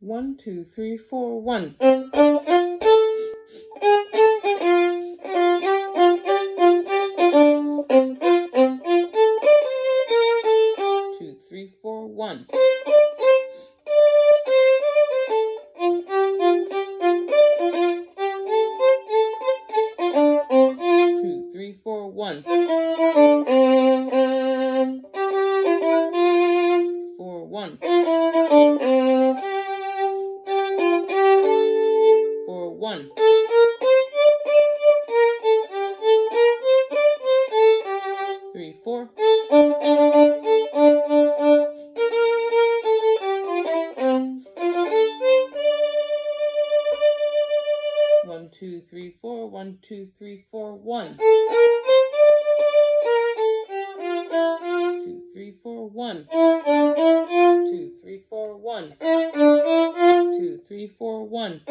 One, two, three, four, one. Two, three, four, one. Two, three, four, one. Four, one. One. Three, four. One, two, three, four. One, two, three, four, one. Two, three, four, one. Two, three, four, one. Two, three, four, one.